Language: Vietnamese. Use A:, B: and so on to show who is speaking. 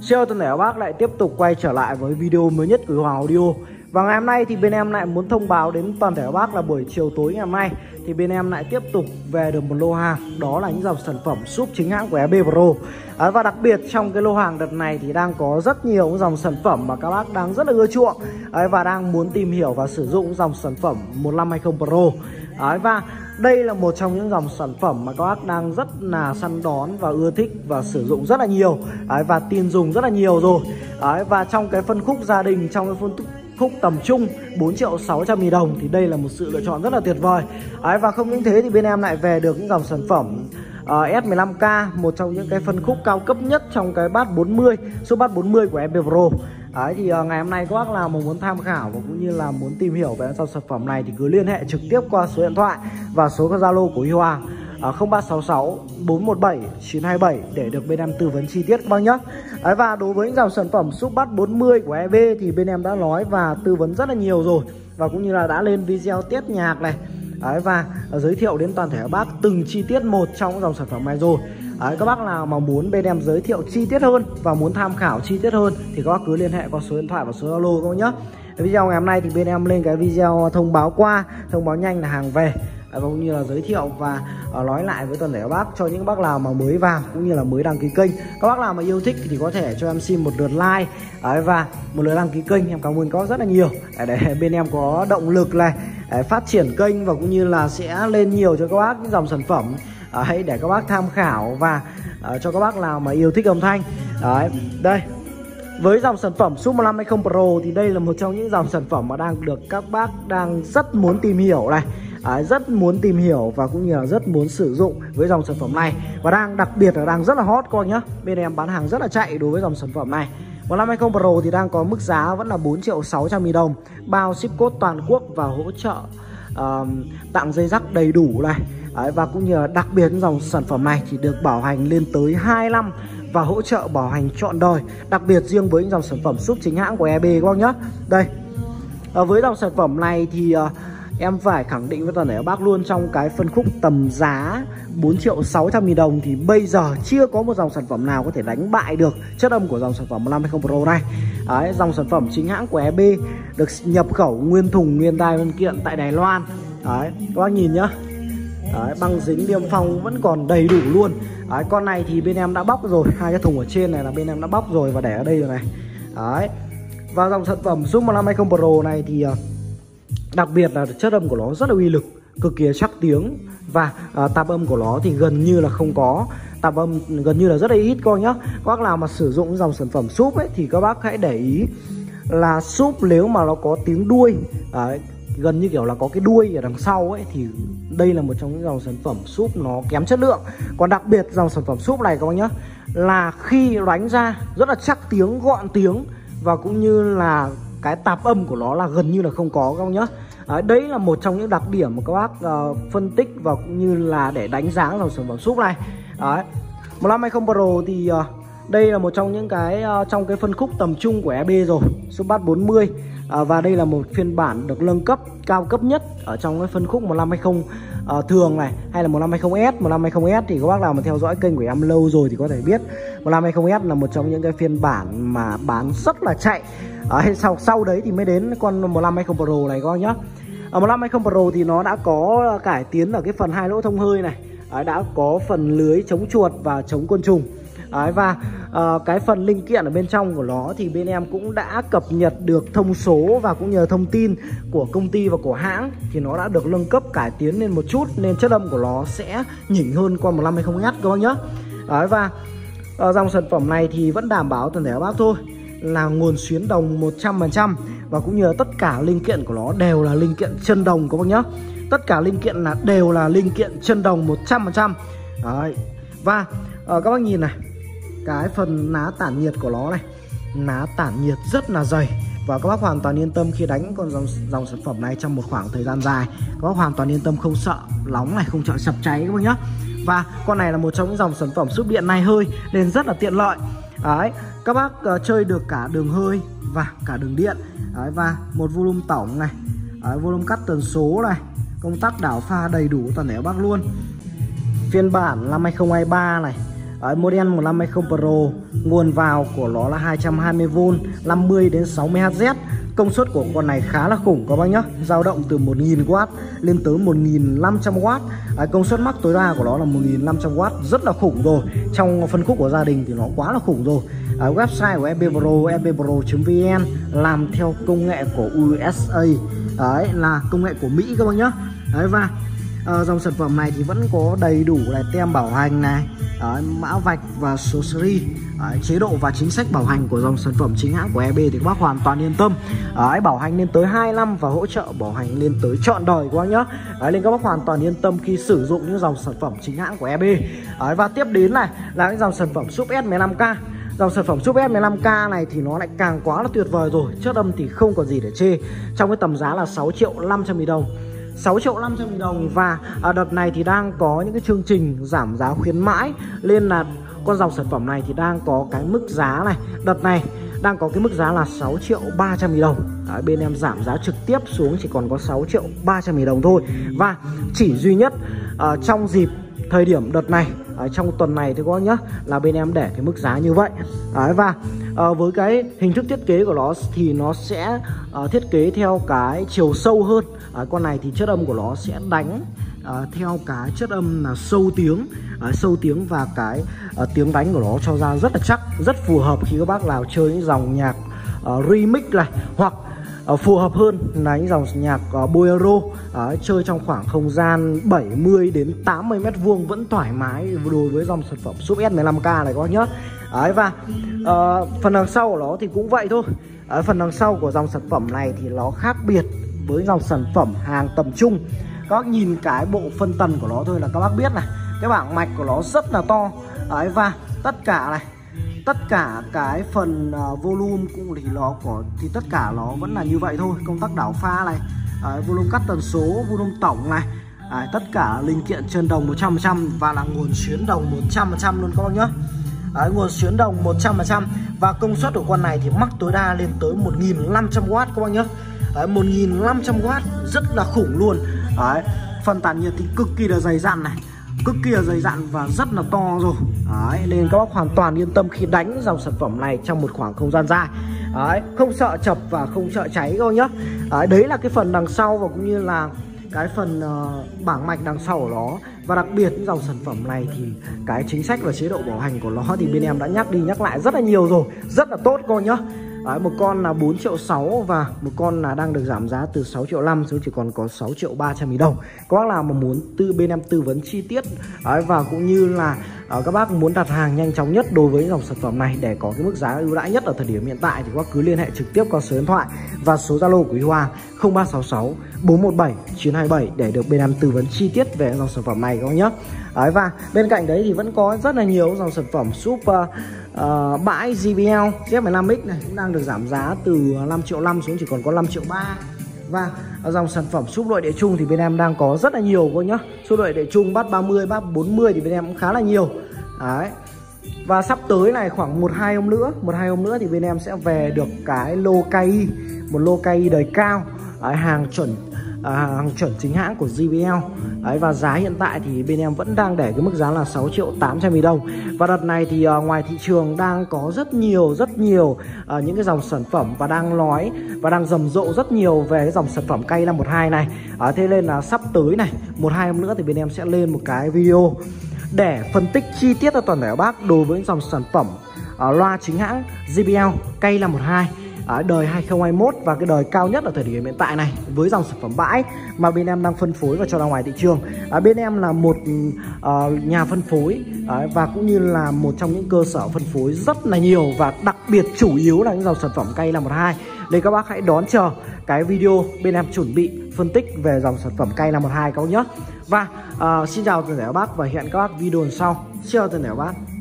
A: Xin toàn thể bác lại tiếp tục quay trở lại với video mới nhất của Hoàng Audio. Và ngày hôm nay thì bên em lại muốn thông báo đến toàn thể bác là buổi chiều tối ngày hôm nay Thì bên em lại tiếp tục về được một lô hàng Đó là những dòng sản phẩm súp chính hãng của EB Pro. À, Và đặc biệt trong cái lô hàng đợt này thì đang có rất nhiều dòng sản phẩm mà các bác đang rất là ưa chuộng à, Và đang muốn tìm hiểu và sử dụng dòng sản phẩm 1520 Pro. À, Và đây là một trong những dòng sản phẩm mà các bác đang rất là săn đón và ưa thích và sử dụng rất là nhiều. Đấy, và tin dùng rất là nhiều rồi. Đấy, và trong cái phân khúc gia đình trong cái phân khúc tầm trung 4 triệu 600 nghìn đồng thì đây là một sự lựa chọn rất là tuyệt vời. Đấy, và không những thế thì bên em lại về được những dòng sản phẩm ờ, uh, S15K một trong những cái phân khúc cao cấp nhất trong cái bát 40 số bát 40 của MP Pro. Đấy thì uh, ngày hôm nay các bác nào mà muốn tham khảo và cũng như là muốn tìm hiểu về dòng sản phẩm này thì cứ liên hệ trực tiếp qua số điện thoại và số Zalo của Huy Hoàng à, 0366 417 927 để được bên em tư vấn chi tiết các bác nhé. Đấy, và đối với dòng sản phẩm súp bát 40 của EV thì bên em đã nói và tư vấn rất là nhiều rồi. Và cũng như là đã lên video tiết nhạc này. Đấy, và giới thiệu đến toàn thể các bác từng chi tiết một trong dòng sản phẩm này rồi. Đấy, các bác nào mà muốn bên em giới thiệu chi tiết hơn và muốn tham khảo chi tiết hơn thì các bác cứ liên hệ qua số điện thoại và số Zalo các bác nhé video ngày hôm nay thì bên em lên cái video thông báo qua thông báo nhanh là hàng về. Dạ vâng, cũng như là giới thiệu và ờ, nói lại với toàn thể các bác. Cho những bác nào mà mới vào cũng như là mới đăng ký kênh các bác nào mà yêu thích thì có thể cho em xin một lượt like. Và một lượt đăng ký kênh em cảm ơn có rất là nhiều. Để, bên em có động lực này để phát triển kênh và cũng như là sẽ lên nhiều cho các bác những dòng sản phẩm. Hãy để các bác tham khảo và ờ, cho các bác nào mà yêu thích âm thanh. Đấy đây. Với dòng sản phẩm Sub 1520 Pro thì đây là một trong những dòng sản phẩm mà đang được các bác đang rất muốn tìm hiểu này à, rất muốn tìm hiểu và cũng như là rất muốn sử dụng với dòng sản phẩm này. Và đang đặc biệt là đang rất là hot coi nhá. Bên em bán hàng rất là chạy đối với dòng sản phẩm này. 1520 Pro thì đang có mức giá vẫn là 4 triệu 600 nghìn đồng. Bao ship code toàn quốc và hỗ trợ uh, tặng dây rắc đầy đủ này. Đấy, và cũng như là đặc biệt dòng sản phẩm này thì được bảo hành lên tới 2 năm và hỗ trợ bảo hành trọn đời. Đặc biệt riêng với những dòng sản phẩm súp chính hãng của EB các bác nhé đây. À, với dòng sản phẩm này thì uh, em phải khẳng định với toàn thể các bác luôn trong cái phân khúc tầm giá 4 triệu 600 nghìn đồng thì bây giờ chưa có một dòng sản phẩm nào có thể đánh bại được chất âm của dòng sản phẩm 1520 Pro này. Đấy, dòng sản phẩm chính hãng của EB được nhập khẩu nguyên thùng nguyên đai văn kiện tại Đài Loan. Đấy, các bác nhìn nhá. Đấy, băng dính niêm phong vẫn còn đầy đủ luôn. Đấy, con này thì bên em đã bóc rồi hai cái thùng ở trên này là bên em đã bóc rồi và để ở đây rồi này. Đấy và dòng sản phẩm Zoom 1520 Pro này thì uh, đặc biệt là chất âm của nó rất là uy lực cực kỳ chắc tiếng. Và uh, tạp âm của nó thì gần như là không có. Tạp âm gần như là rất là ít coi nhá. Các bác nào mà sử dụng dòng sản phẩm súp ấy thì các bác hãy để ý là súp nếu mà nó có tiếng đuôi uh, gần như kiểu là có cái đuôi ở đằng sau ấy thì đây là một trong những dòng sản phẩm súp nó kém chất lượng. Còn đặc biệt dòng sản phẩm súp này các bác nhá là khi đánh ra rất là chắc tiếng gọn tiếng và cũng như là cái tạp âm của nó là gần như là không có các bác nhá. Đấy, đấy là một trong những đặc điểm mà các bác uh, phân tích và cũng như là để đánh giá dòng sản phẩm súp này. Đấy. 1520 Pro thì uh, đây là một trong những cái uh, trong cái phân khúc tầm trung của EB rồi Súp Bát 40 uh, và đây là một phiên bản được nâng cấp cao cấp nhất ở trong cái phân khúc 1520 uh, thường này hay là 1520S 1520S thì các bác nào mà theo dõi kênh của em lâu rồi thì có thể biết. 1520S là một trong những cái phiên bản mà bán rất là chạy đấy, sau sau đấy thì mới đến con 1520 Pro này các bác nhá ờ, ở 1520 Pro thì nó đã có cải tiến ở cái phần hai lỗ thông hơi này. Đấy, đã có phần lưới chống chuột và chống côn trùng. Đấy, và uh, cái phần linh kiện ở bên trong của nó thì bên em cũng đã cập nhật được thông số và cũng nhờ thông tin của công ty và của hãng thì nó đã được nâng cấp cải tiến lên một chút nên chất âm của nó sẽ nhỉnh hơn con qua 1520S các bác nhé Đấy, và uh, dòng sản phẩm này thì vẫn đảm bảo toàn thể các bác thôi là nguồn xuyến đồng 100% và cũng như là tất cả linh kiện của nó đều là linh kiện chân đồng các bác nhé tất cả linh kiện là đều là linh kiện chân đồng 100% Đấy. và ở các bác nhìn này cái phần ná tản nhiệt của nó này ná tản nhiệt rất là dày. Và các bác hoàn toàn yên tâm khi đánh con dòng, dòng sản phẩm này trong một khoảng thời gian dài. Các bác hoàn toàn yên tâm không sợ nóng này không sợ sập cháy các bác nhá và con này là một trong những dòng sản phẩm súp điện này hơi nên rất là tiện lợi đấy các bác uh, chơi được cả đường hơi và cả đường điện. Đấy, và một volume tổng này. Đấy, volume cắt tần số này. Công tắc đảo pha đầy đủ toàn thể các bác luôn. Phiên bản năm 2023 này. Ở model 150 Pro. Nguồn vào của nó là 220V 50 đến 60Hz công suất của con này khá là khủng các bác nhá. Dao động từ 1000W lên tới 1500W à, công suất mắc tối đa của nó là 1500W rất là khủng rồi. Trong phân khúc của gia đình thì nó quá là khủng rồi. À, website của FB Pro fbpro.vn làm theo công nghệ của USA đấy là công nghệ của Mỹ các bác nhá. Đấy và Ờ, dòng sản phẩm này thì vẫn có đầy đủ là tem bảo hành này uh, mã vạch và số series. Uh, chế độ và chính sách bảo hành của dòng sản phẩm chính hãng của EB thì các bác hoàn toàn yên tâm. Uh, bảo hành lên tới 2 năm và hỗ trợ bảo hành lên tới trọn đời các bác nhá. Uh, nên các bác hoàn toàn yên tâm khi sử dụng những dòng sản phẩm chính hãng của EB uh, và tiếp đến này là những dòng sản phẩm súp S15K Dòng sản phẩm Super S15K này thì nó lại càng quá là tuyệt vời rồi Chất âm thì không còn gì để chê. Trong cái tầm giá là 6 triệu 500 nghìn đồng. 6 triệu 500 nghìn đồng và à, đợt này thì đang có những cái chương trình giảm giá khuyến mãi nên là con dòng sản phẩm này thì đang có cái mức giá này. Đợt này đang có cái mức giá là 6 triệu 300 nghìn đồng. Đấy, bên em giảm giá trực tiếp xuống chỉ còn có 6 triệu 300 nghìn đồng thôi. Và chỉ duy nhất uh, trong dịp thời điểm đợt này ở trong tuần này thì có nhá là bên em để cái mức giá như vậy. Đấy, và uh, với cái hình thức thiết kế của nó thì nó sẽ uh, thiết kế theo cái chiều sâu hơn. Uh, con này thì chất âm của nó sẽ đánh uh, theo cái chất âm là sâu tiếng. Uh, sâu tiếng và cái uh, tiếng đánh của nó cho ra rất là chắc rất phù hợp khi các bác nào chơi những dòng nhạc uh, remix này hoặc uh, phù hợp hơn là những dòng nhạc uh, bolero uh, chơi trong khoảng không gian 70 đến 80 mét vuông vẫn thoải mái đối với dòng sản phẩm súp S15K này các bác Đấy, và uh, phần đằng sau của nó thì cũng vậy thôi. Ở phần đằng sau của dòng sản phẩm này thì nó khác biệt với dòng sản phẩm hàng tầm trung. Các bác nhìn cái bộ phân tần của nó thôi là các bác biết này. Cái bảng mạch của nó rất là to. Đấy, và tất cả này tất cả cái phần uh, volume cũng thì nó có thì tất cả nó vẫn là như vậy thôi. Công tắc đảo pha này Đấy, volume cắt tần số volume tổng này Đấy, tất cả linh kiện chân đồng 100% và là nguồn xuyến đồng 100% luôn các bác nhá. Đấy, nguồn xuyến đồng 100% và công suất của con này thì mắc tối đa lên tới 1.500W các bác nhá. Đấy, 1500W rất là khủng luôn. Đấy, phần tản nhiệt thì cực kỳ là dày dặn này cực kỳ là dày dặn và rất là to rồi. Đấy, nên các bác hoàn toàn yên tâm khi đánh dòng sản phẩm này trong một khoảng không gian dài. Đấy, không sợ chập và không sợ cháy đâu nhá. Đấy, đấy là cái phần đằng sau và cũng như là cái phần uh, bảng mạch đằng sau của nó. Và đặc biệt những dòng sản phẩm này thì cái chính sách và chế độ bảo hành của nó thì bên em đã nhắc đi nhắc lại rất là nhiều rồi. Rất là tốt coi nhá. Đấy, một con là 4 triệu 6 và một con là đang được giảm giá từ 6 triệu 5 xuống chỉ còn có 6 triệu 300 nghìn đồng. Các bác nào mà muốn tư bên em tư vấn chi tiết Đấy, và cũng như là à, các bác muốn đặt hàng nhanh chóng nhất đối với dòng sản phẩm này để có cái mức giá ưu đãi nhất ở thời điểm hiện tại thì các bác cứ liên hệ trực tiếp qua số điện thoại và số Zalo của Huy Hoàng 0366 417 927 để được bên em tư vấn chi tiết về dòng sản phẩm này các bác nhé. Đấy, và bên cạnh đấy thì vẫn có rất là nhiều dòng sản phẩm super uh, bãi JBL Z15X này cũng đang được giảm giá từ 5 triệu 5 xuống chỉ còn có 5 triệu 3 và dòng sản phẩm súp nội địa chung thì bên em đang có rất là nhiều cô nhá. Súp nội địa chung bát 30, bát 40 thì bên em cũng khá là nhiều. Đấy. Và sắp tới này khoảng 1-2 hôm nữa 1-2 hôm nữa thì bên em sẽ về được cái lô cây Một lô cây đời cao. Đấy, hàng chuẩn à, hàng chuẩn chính hãng của JBL Đấy, và giá hiện tại thì bên em vẫn đang để cái mức giá là 6 triệu 800 nghìn đồng. Và đợt này thì à, ngoài thị trường đang có rất nhiều rất nhiều à, những cái dòng sản phẩm và đang nói và đang rầm rộ rất nhiều về cái dòng sản phẩm cây 512 này. À, thế nên là sắp tới này một hai năm nữa thì bên em sẽ lên một cái video để phân tích chi tiết cho toàn thể các bác đối với dòng sản phẩm uh, loa chính hãng JBL cây 512 ở đời 2021 và cái đời cao nhất ở thời điểm hiện tại này với dòng sản phẩm bãi mà bên em đang phân phối và cho ra ngoài thị trường. Ở bên em là một uh, nhà phân phối uh, và cũng như là một trong những cơ sở phân phối rất là nhiều và đặc biệt chủ yếu là những dòng sản phẩm cây là một hai. Đây các bác hãy đón chờ cái video bên em chuẩn bị phân tích về dòng sản phẩm cây là một hai các bác nhé. Và uh, xin chào toàn thể các bác và hẹn các bác video sau. Xin chào toàn thể các bác.